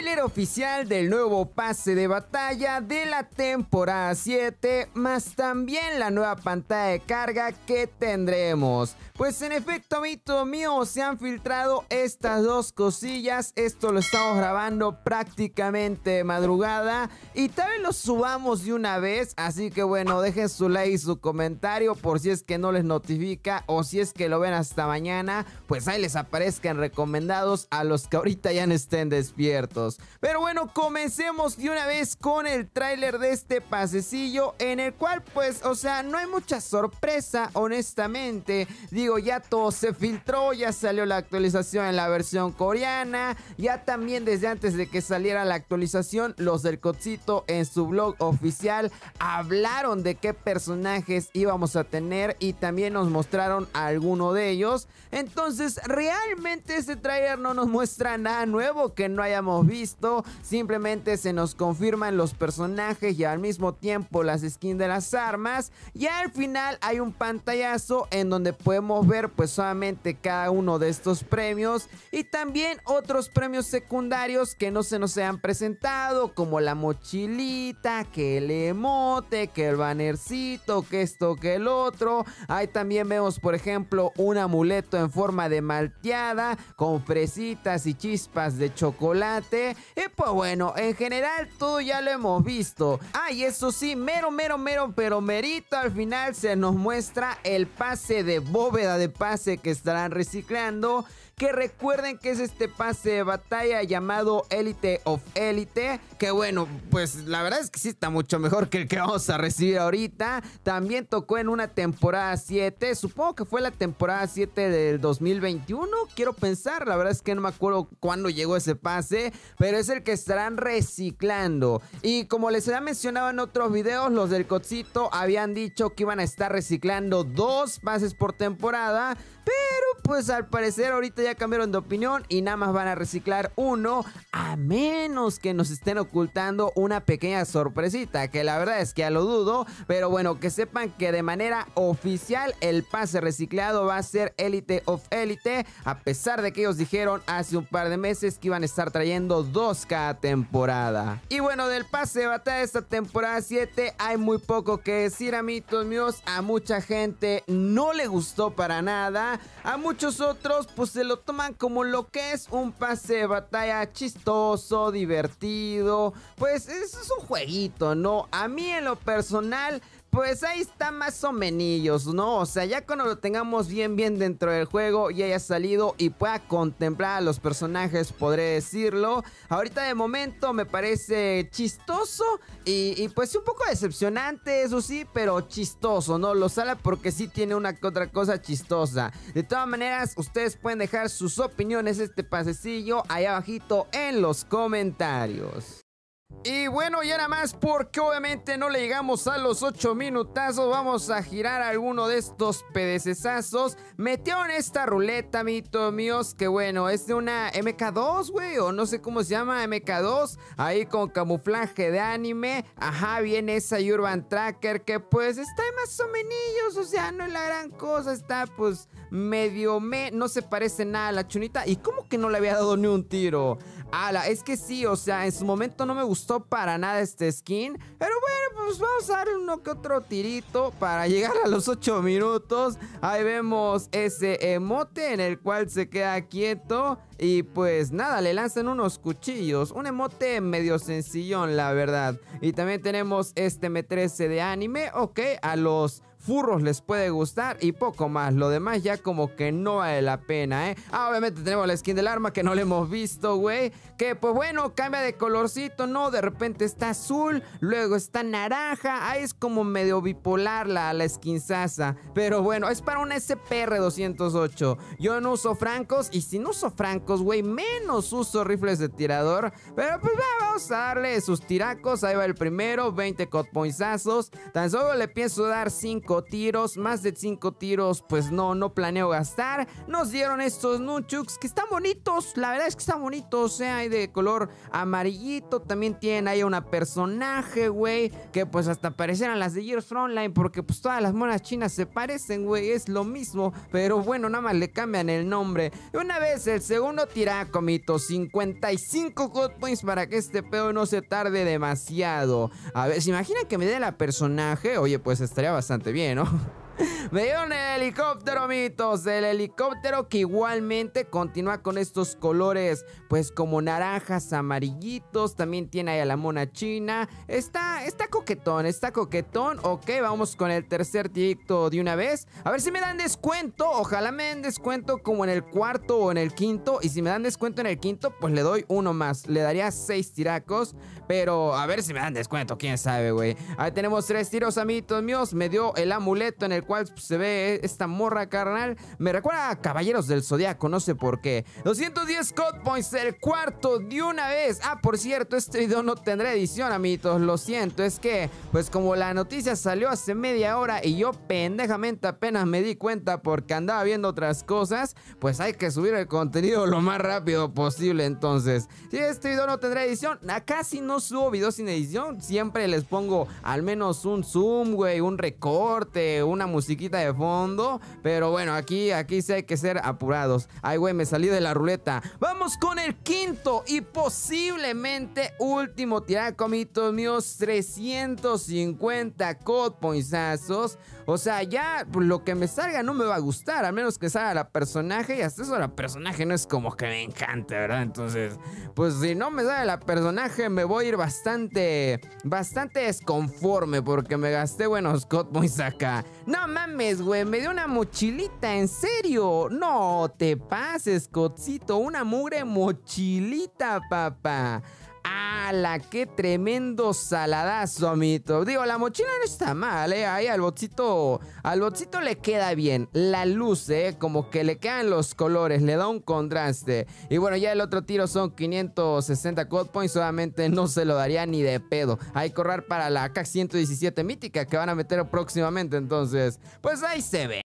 tráiler oficial del nuevo pase de batalla de la temporada 7, más también la nueva pantalla de carga que tendremos. Pues en efecto, amito mío, se han filtrado estas dos cosillas. Esto lo estamos grabando prácticamente de madrugada y tal vez lo subamos de una vez. Así que bueno, dejen su like y su comentario por si es que no les notifica o si es que lo ven hasta mañana. Pues ahí les aparezcan recomendados a los que ahorita ya no estén despiertos. Pero bueno, comencemos de una vez con el tráiler de este pasecillo en el cual pues, o sea, no hay mucha sorpresa, honestamente. Digo, ya todo se filtró, ya salió la actualización en la versión coreana, ya también desde antes de que saliera la actualización, los del Cocito en su blog oficial hablaron de qué personajes íbamos a tener y también nos mostraron alguno de ellos. Entonces, realmente este trailer no nos muestra nada nuevo que no hayamos visto, simplemente se nos confirman los personajes y al mismo tiempo las skins de las armas y al final hay un pantallazo en donde podemos ver pues solamente cada uno de estos premios y también otros premios secundarios que no se nos han presentado como la mochilita, que el emote, que el bannercito, que esto, que el otro. Ahí también vemos por ejemplo un amuleto en forma de malteada con fresitas y chispas de chocolate. Y pues bueno, en general todo ya lo hemos visto. Ah, y eso sí, mero, mero, mero, pero merito al final se nos muestra el pase de bóveda de pase que estarán reciclando que recuerden que es este pase de batalla llamado Elite of Elite, que bueno, pues la verdad es que sí está mucho mejor que el que vamos a recibir ahorita. También tocó en una temporada 7, supongo que fue la temporada 7 del 2021, quiero pensar, la verdad es que no me acuerdo cuándo llegó ese pase, pero es el que estarán reciclando. Y como les había mencionado en otros videos, los del Cocito habían dicho que iban a estar reciclando dos pases por temporada, pero pues al parecer ahorita ya cambiaron de opinión y nada más van a reciclar uno a menos que nos estén ocultando una pequeña sorpresita que la verdad es que ya lo dudo, pero bueno, que sepan que de manera oficial el pase reciclado va a ser Elite of Elite a pesar de que ellos dijeron hace un par de meses que iban a estar trayendo dos cada temporada. Y bueno, del pase de batalla de esta temporada 7 hay muy poco que decir, amigos míos, a mucha gente no le gustó para nada a muchos otros pues se lo toman como lo que es un pase de batalla chistoso, divertido. Pues eso es un jueguito, ¿no? A mí en lo personal pues ahí está más o menos, ¿no? O sea, ya cuando lo tengamos bien, bien dentro del juego y haya salido y pueda contemplar a los personajes, podré decirlo. Ahorita de momento me parece chistoso y, pues un poco decepcionante, eso sí, pero chistoso, ¿no? Lo sale porque sí tiene una otra cosa chistosa. De todas maneras, ustedes pueden dejar sus opiniones, este pasecillo, ahí abajito en los comentarios. Y bueno, y nada más porque obviamente no le llegamos a los 8 minutazos, vamos a girar alguno de estos pedecesazos. Metieron esta ruleta, mitos míos, que bueno, es de una MK2, güey, o no sé cómo se llama, MK2, ahí con camuflaje de anime. Ajá, viene esa Urban Tracker que pues está más o menos, o sea, no es la gran cosa, está pues medio me, no se parece nada a la chunita. ¿Y cómo que no le había dado ni un tiro? Ala, es que sí, o sea, en su momento no me gustó para nada este skin. Pero bueno, pues vamos a darle uno que otro tirito para llegar a los 8 minutos. Ahí vemos ese emote en el cual se queda quieto. Y pues nada, le lanzan unos cuchillos. Un emote medio sencillón, la verdad. Y también tenemos este M13 de anime. Ok, a los furros les puede gustar y poco más. Lo demás ya como que no vale la pena, ¿eh? Ah, obviamente tenemos la skin del arma que no le hemos visto, güey. Que pues bueno, cambia de colorcito, ¿no? De repente está azul, luego está naranja. Ahí es como medio bipolar la, la skin sasa. Pero bueno, es para un SPR-208. Yo no uso francos y si no uso francos, güey, menos uso rifles de tirador. Pero pues vamos a darle sus tiracos. Ahí va el primero, 20 cotpointsazos. Tan solo le pienso dar 5 5 tiros, más de 5 tiros pues no, no planeo gastar. Nos dieron estos nunchucks que están bonitos, la verdad es que están bonitos, o sea, hay de color amarillito, también tienen ahí una personaje, güey, que pues hasta parecieran las de Gears Frontline porque pues todas las monas chinas se parecen, güey, es lo mismo, pero bueno, nada más le cambian el nombre. Y una vez el segundo tiracomito, 55 God Points para que este pedo no se tarde demasiado. A ver, ¿se imagina que me dé la personaje? Oye, pues estaría bastante bien, ¿no? Me dieron el helicóptero, mitos. El helicóptero que igualmente continúa con estos colores, pues como naranjas, amarillitos. También tiene ahí a la mona china. Está, está coquetón, está coquetón. Ok, vamos con el tercer tirito de una vez. A ver si me dan descuento. Ojalá me den descuento como en el cuarto o en el quinto. Y si me dan descuento en el quinto, pues le doy uno más. Le daría seis tiracos. Pero a ver si me dan descuento, quién sabe, güey. Ahí tenemos tres tiros, amiguitos míos. Me dio el amuleto en el cual se ve esta morra carnal. Me recuerda a Caballeros del Zodiaco, no sé por qué. 210 code points, el cuarto de una vez. Ah, por cierto, este video no tendrá edición, amiguitos. Lo siento, es que, pues como la noticia salió hace media hora y yo pendejamente apenas me di cuenta porque andaba viendo otras cosas, pues hay que subir el contenido lo más rápido posible. Entonces, si este video no tendrá edición, acá si no subo videos sin edición, siempre les pongo al menos un zoom, güey, un recorte, una musiquita de fondo. Pero bueno, aquí, aquí sí hay que ser apurados. Ay, güey, me salí de la ruleta. Vamos con el quinto y posiblemente último tiracomitos míos. 350 code pointsazos. O sea, ya lo que me salga no me va a gustar. Al menos que salga la personaje. Y hasta eso la personaje no es como que me encante, ¿verdad? Entonces, pues si no me sale la personaje, me voy a ir bastante, bastante desconforme. Porque me gasté buenos code points acá. No mames, güey. Me dio una mochilita, en serio. No te pases, Cotcito. Una mugre mochilita, papá. ¡Hala! ¡Qué tremendo saladazo, amito! Digo, la mochila no está mal, ¿eh? Ahí al botcito, al botcito le queda bien. La luz, ¿eh? Como que le quedan los colores, le da un contraste. Y bueno, ya el otro tiro son 560 code points, solamente no se lo daría ni de pedo. Hay que correr para la k 117 mítica que van a meter próximamente, entonces, pues ahí se ve.